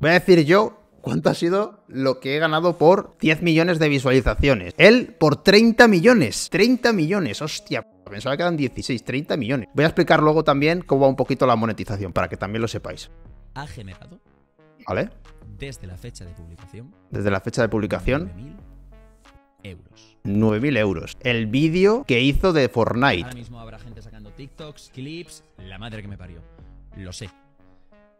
Voy a decir yo cuánto ha sido lo que he ganado por 10 millones de visualizaciones. Él por 30 millones. 30 millones, hostia. Pensaba que eran 16, 30 millones. Voy a explicar luego también cómo va un poquito la monetización, para que también lo sepáis. Ha generado, ¿Vale? desde la fecha de publicación, Desde la fecha de publicación, 9.000 euros. 9.000 euros. El vídeo que hizo de Fortnite. Ahora mismo habrá gente sacando TikToks, clips, la madre que me parió. Lo sé.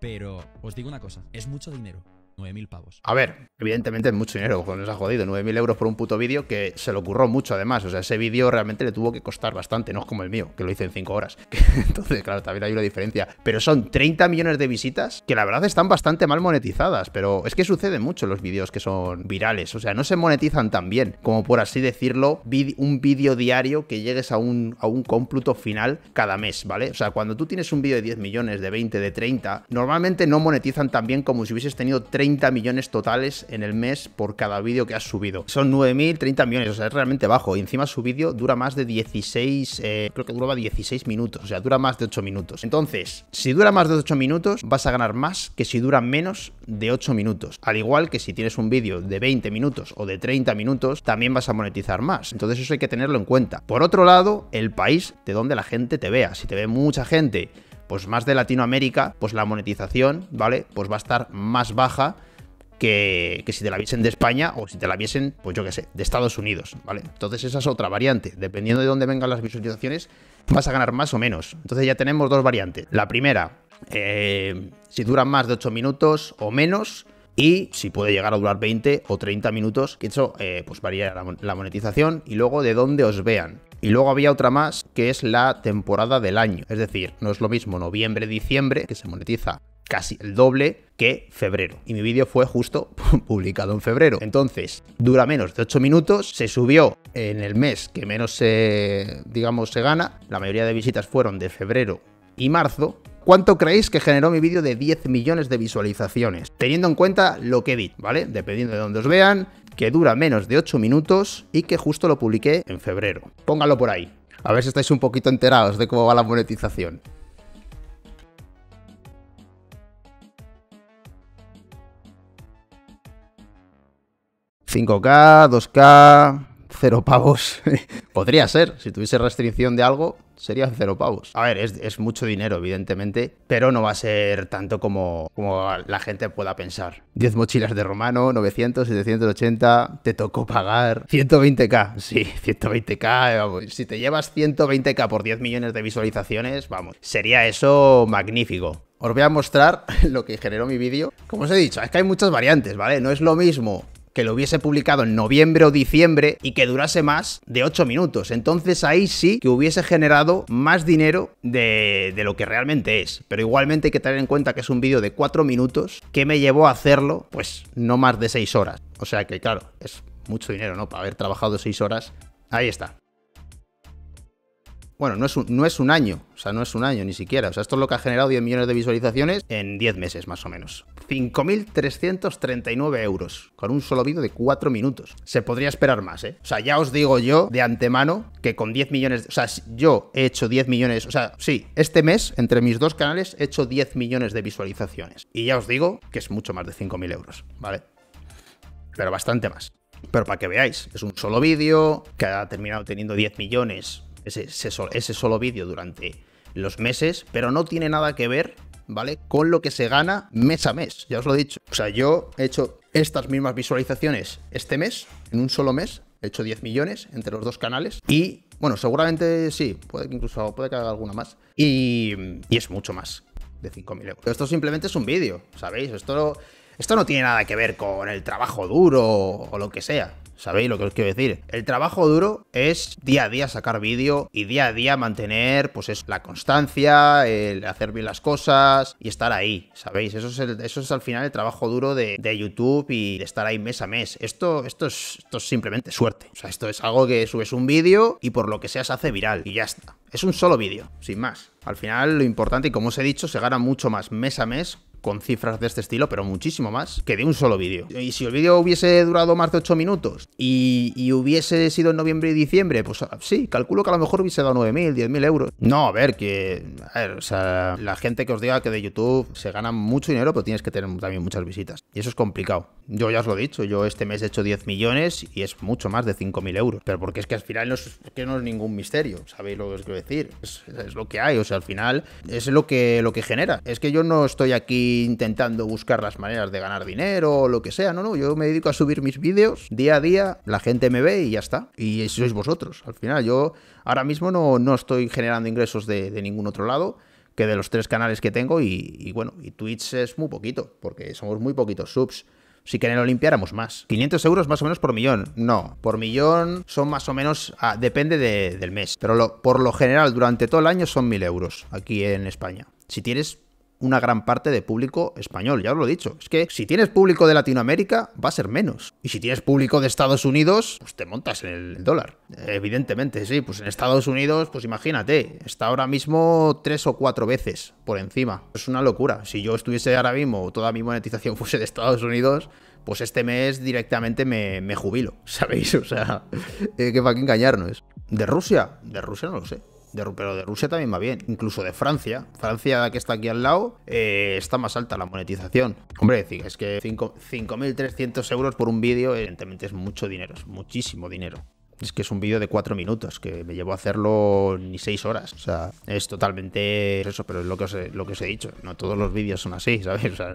Pero os digo una cosa, es mucho dinero. 9.000 pavos. A ver, evidentemente es mucho dinero, pues nos ha jodido. 9.000 euros por un puto vídeo que se le ocurrió mucho además. O sea, ese vídeo realmente le tuvo que costar bastante, no es como el mío, que lo hice en 5 horas. Entonces, claro, también hay una diferencia. Pero son 30 millones de visitas que la verdad están bastante mal monetizadas. Pero es que sucede mucho los vídeos que son virales. O sea, no se monetizan tan bien como por así decirlo, un vídeo diario que llegues a un, a un cómputo final cada mes, ¿vale? O sea, cuando tú tienes un vídeo de 10 millones, de 20, de 30, normalmente no monetizan tan bien como si hubieses tenido 30 millones totales en el mes por cada vídeo que has subido. Son 9.000, 30 millones, o sea, es realmente bajo. Y encima su vídeo dura más de 16, eh, creo que duraba 16 minutos, o sea, dura más de 8 minutos. Entonces, si dura más de 8 minutos, vas a ganar más que si dura menos de 8 minutos. Al igual que si tienes un vídeo de 20 minutos o de 30 minutos, también vas a monetizar más. Entonces eso hay que tenerlo en cuenta. Por otro lado, el país de donde la gente te vea. Si te ve mucha gente pues más de Latinoamérica, pues la monetización, ¿vale? Pues va a estar más baja que, que si te la viesen de España o si te la viesen, pues yo qué sé, de Estados Unidos, ¿vale? Entonces esa es otra variante. Dependiendo de dónde vengan las visualizaciones, vas a ganar más o menos. Entonces ya tenemos dos variantes. La primera, eh, si duran más de 8 minutos o menos. Y si puede llegar a durar 20 o 30 minutos, que eso eh, pues varía la, mon- la monetización y luego de dónde os vean. Y luego había otra más que es la temporada del año. Es decir, no es lo mismo noviembre-diciembre, que se monetiza casi el doble que febrero. Y mi vídeo fue justo publicado en febrero. Entonces, dura menos de 8 minutos, se subió en el mes que menos se, digamos, se gana. La mayoría de visitas fueron de febrero y marzo. ¿Cuánto creéis que generó mi vídeo de 10 millones de visualizaciones? Teniendo en cuenta lo que vi, ¿vale? Dependiendo de dónde os vean, que dura menos de 8 minutos y que justo lo publiqué en febrero. Póngalo por ahí. A ver si estáis un poquito enterados de cómo va la monetización. 5K, 2K, cero pavos. Podría ser, si tuviese restricción de algo, sería cero pavos. A ver, es, es mucho dinero, evidentemente, pero no va a ser tanto como, como la gente pueda pensar. 10 mochilas de romano, 900, 780, te tocó pagar 120k. Sí, 120k, vamos. Si te llevas 120k por 10 millones de visualizaciones, vamos, sería eso magnífico. Os voy a mostrar lo que generó mi vídeo. Como os he dicho, es que hay muchas variantes, ¿vale? No es lo mismo que lo hubiese publicado en noviembre o diciembre y que durase más de 8 minutos. Entonces ahí sí que hubiese generado más dinero de, de, lo que realmente es. Pero igualmente hay que tener en cuenta que es un vídeo de 4 minutos que me llevó a hacerlo pues no más de 6 horas. O sea que claro, es mucho dinero, ¿no? Para haber trabajado 6 horas. Ahí está. Bueno, no es, un, no es un año, o sea, no es un año ni siquiera. O sea, esto es lo que ha generado 10 millones de visualizaciones en 10 meses más o menos. 5.339 euros con un solo vídeo de 4 minutos. Se podría esperar más, ¿eh? O sea, ya os digo yo de antemano que con 10 millones... O sea, yo he hecho 10 millones... O sea, sí, este mes, entre mis dos canales, he hecho 10 millones de visualizaciones. Y ya os digo que es mucho más de 5.000 euros, ¿vale? Pero bastante más. Pero para que veáis, es un solo vídeo que ha terminado teniendo 10 millones ese, ese, ese solo vídeo durante los meses, pero no tiene nada que ver, ¿vale? Con lo que se gana mes a mes, ya os lo he dicho. O sea, yo he hecho estas mismas visualizaciones este mes, en un solo mes, he hecho 10 millones entre los dos canales y, bueno, seguramente sí, puede que incluso puede que haga alguna más. Y, y es mucho más de 5.000 euros. Esto simplemente es un vídeo, ¿sabéis? Esto, esto no tiene nada que ver con el trabajo duro o lo que sea. ¿Sabéis lo que os quiero decir? El trabajo duro es día a día sacar vídeo y día a día mantener, pues es la constancia, el hacer bien las cosas y estar ahí, ¿sabéis? Eso es, el, al final el trabajo duro de, de, YouTube y de estar ahí mes a mes. Esto, esto, es, esto es simplemente suerte. O sea, esto es algo que subes un vídeo y por lo que sea se hace viral y ya está. Es un solo vídeo, sin más. Al final lo importante, y como os he dicho, se gana mucho más mes a mes con cifras de este estilo, pero muchísimo más que de un solo vídeo. Y si el vídeo hubiese durado más de 8 minutos y, hubiese sido en noviembre y diciembre, pues ah, sí, calculo que a lo mejor hubiese dado 9.000, 10.000 euros. No, a ver, que... A ver, o sea, la gente que os diga que de YouTube se gana mucho dinero, pero tienes que tener también muchas visitas. Y eso es complicado. Yo ya os lo he dicho, yo este mes he hecho 10 millones y es mucho más de 5.000 euros. Pero porque es que al final no es, que no es ningún misterio, ¿sabéis lo que os quiero decir? Es, es, lo que hay, o sea, al final es lo que, lo que genera. Es que yo no estoy aquí intentando buscar las maneras de ganar dinero o lo que sea, no, no, yo me dedico a subir mis vídeos día a día, la gente me ve y ya está. Y sois vosotros. Al final yo ahora mismo no, no estoy generando ingresos de, ningún otro lado que de los tres canales que tengo y, bueno, y Twitch es muy poquito, porque somos muy poquitos subs. Si queréis lo limpiáramos más. 500 euros más o menos por millón. No, por millón son más o menos, ah, depende del mes. Pero por lo general durante todo el año son 1000 euros aquí en España. Si tienes una gran parte de público español, ya os lo he dicho. Es que si tienes público de Latinoamérica, va a ser menos. Y si tienes público de Estados Unidos, pues te montas en el dólar. Evidentemente, sí, pues en Estados Unidos, pues imagínate, está ahora mismo tres o cuatro veces por encima. Es una locura. Si yo estuviese ahora mismo, toda mi monetización fuese de Estados Unidos, pues este mes directamente me, jubilo, ¿sabéis? O sea, eh, que para qué engañarnos. ¿De Rusia? De Rusia no lo sé pero de Rusia también va bien, incluso de Francia. Francia, que está aquí al lado, eh, está más alta la monetización. Hombre, es que 5.300 euros por un vídeo, evidentemente es mucho dinero, es muchísimo dinero. Es que es un vídeo de cuatro minutos, que me llevó a hacerlo ni seis horas. O sea, es totalmente eso, pero es lo que os he, dicho. No todos los vídeos son así, ¿sabes? O sea,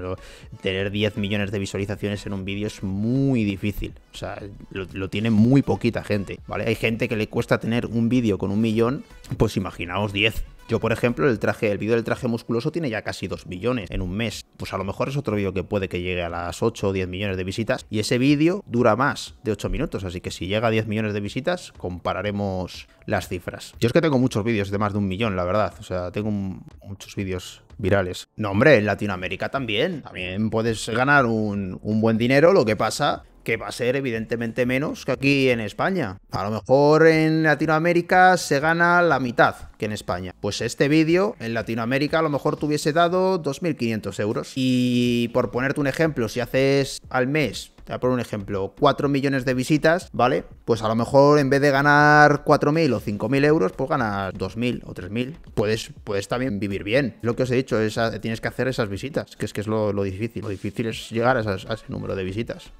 tener 10 millones de visualizaciones en un vídeo es muy difícil. O sea, lo, tiene muy poquita gente, ¿vale? Hay gente que le cuesta tener un vídeo con un millón, pues imaginaos 10. Yo, por ejemplo, el traje, el vídeo del traje musculoso tiene ya casi 2 millones en un mes. Pues a lo mejor es otro vídeo que puede que llegue a las 8 o 10 millones de visitas. Y ese vídeo dura más de 8 minutos. Así que si llega a 10 millones de visitas, compararemos las cifras. Yo es que tengo muchos vídeos de más de un millón, la verdad. O sea, tengo muchos vídeos virales. No, hombre, en Latinoamérica también. También puedes ganar un, un buen dinero. Lo que pasa que va a ser evidentemente menos que aquí en España. A lo mejor en Latinoamérica se gana la mitad que en España. Pues este vídeo en Latinoamérica a lo mejor te hubiese dado 2.500 euros. Y por ponerte un ejemplo, si haces al mes te voy a poner un ejemplo, 4 millones de visitas, ¿vale? Pues a lo mejor en vez de ganar 4.000 o 5.000 euros, pues ganas 2.000 o 3.000. Puedes, puedes también vivir bien. Lo que os he dicho, es, tienes que hacer esas visitas, que es que es lo, difícil. Lo difícil es llegar a ese número de visitas.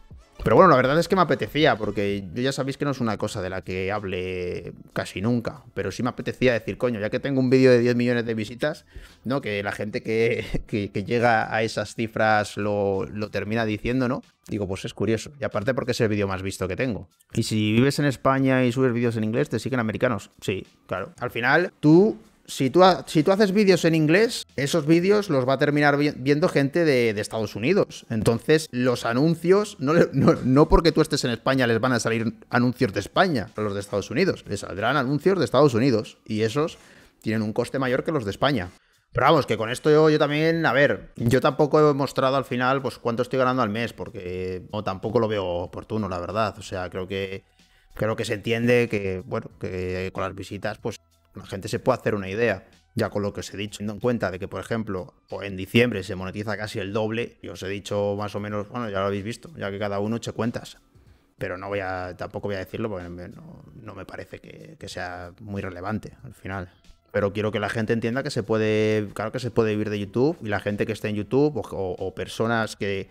Pero bueno, la verdad es que me apetecía, porque yo ya sabéis que no es una cosa de la que hable casi nunca, pero sí me apetecía decir, coño, ya que tengo un vídeo de 10 millones de visitas, ¿no? Que la gente que, llega a esas cifras lo, lo, termina diciendo, ¿no? Digo, pues es curioso. Y aparte porque es el vídeo más visto que tengo. Y si vives en España y subes vídeos en inglés, ¿te siguen americanos? Sí, claro. Al final, tú si tú, haces vídeos en inglés, esos vídeos los va a terminar viendo gente de, Estados Unidos. Entonces, los anuncios, no, no, porque tú estés en España, les van a salir anuncios de España a los de Estados Unidos. Les saldrán anuncios de Estados Unidos. Y esos tienen un coste mayor que los de España. Pero vamos, que con esto yo, yo, también, a ver, yo tampoco he mostrado al final pues cuánto estoy ganando al mes, porque no, tampoco lo veo oportuno, la verdad. O sea, creo que creo que se entiende que, bueno, que con las visitas, pues la gente se puede hacer una idea. Ya con lo que os he dicho, teniendo en cuenta de que, por ejemplo, en diciembre se monetiza casi el doble, y os he dicho más o menos, bueno, ya lo habéis visto, ya que cada uno eche cuentas. Pero no voy a, tampoco voy a decirlo porque no, me parece que, sea muy relevante al final. Pero quiero que la gente entienda que se puede, claro que se puede vivir de YouTube y la gente que esté en YouTube o personas que,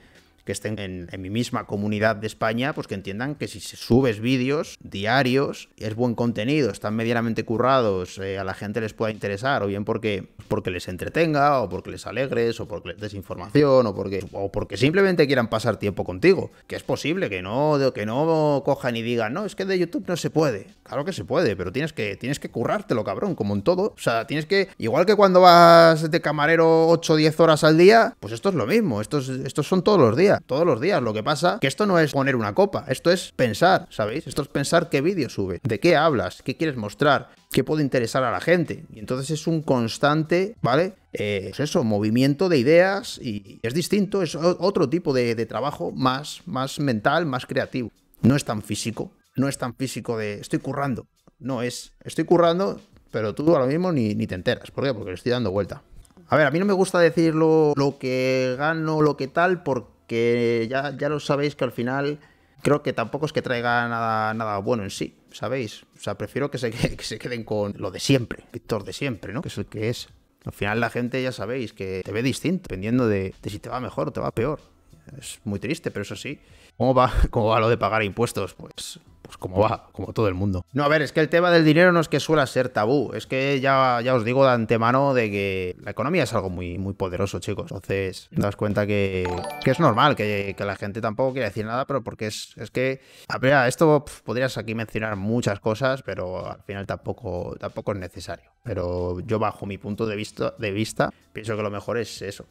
que estén en, mi misma comunidad de España, pues que entiendan que si subes vídeos diarios, es buen contenido, están medianamente currados, eh, a la gente les pueda interesar, o bien porque, porque les entretenga, o porque les alegres, o porque les des información, o porque, o porque simplemente quieran pasar tiempo contigo, que es posible que no, que no cojan y digan, no, es que de YouTube no se puede. Claro que se puede, pero tienes que, tienes que currártelo, cabrón, como en todo. O sea, tienes que, igual que cuando vas de camarero 8 o 10 horas al día, pues esto es lo mismo, estos, estos son todos los días todos los días. Lo que pasa que esto no es poner una copa, esto es pensar, ¿sabéis? Esto es pensar qué vídeo sube, de qué hablas, qué quieres mostrar, qué puede interesar a la gente. Y entonces es un constante, ¿vale? Eh, pues eso, movimiento de ideas y es distinto, es otro tipo de, trabajo más, más mental, más creativo. No es tan físico, no es tan físico de estoy currando. No es, estoy currando, pero tú ahora mismo ni, ni te enteras. ¿Por qué? Porque le estoy dando vuelta A ver, a mí no me gusta decir lo, que gano, lo que tal, porque ya, ya lo sabéis que al final creo que tampoco es que traiga nada, nada bueno en sí, ¿sabéis? O sea, prefiero que se, que se queden con lo de siempre, Víctor de siempre, ¿no? Que es el que es. Al final la gente ya sabéis que te ve distinto, dependiendo de, de si te va mejor o te va peor. Es muy triste, pero eso sí. ¿Cómo va, ¿Cómo va lo de pagar impuestos? Pues pues como va, como todo el mundo. No, a ver, es que el tema del dinero no es que suele ser tabú, es que ya, ya os digo de antemano de que la economía es algo muy, muy poderoso, chicos. Entonces, das cuenta que, es normal, que, la gente tampoco quiere decir nada, pero porque es, es que, a ver, esto podrías aquí mencionar muchas cosas, pero al final tampoco, tampoco es necesario. Pero yo bajo mi punto de vista, de vista pienso que lo mejor es eso.